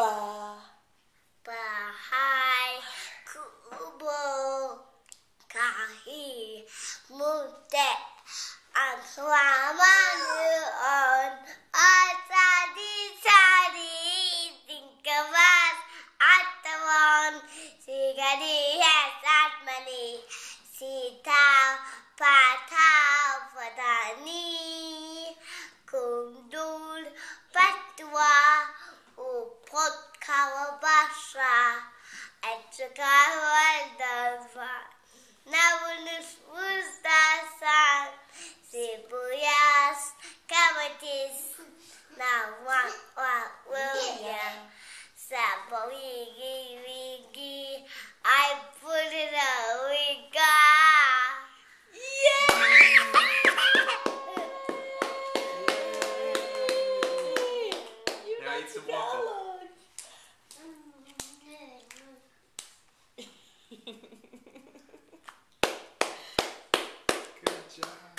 Ba. Bahay kubo kahi mute ang swamanuon at sadi sadi tingkamas at tawon sigadi yes at mani at sakawan dava Nabunis mustasan sibuyas kamatis nawak wak wilya sa wigi wigi I job.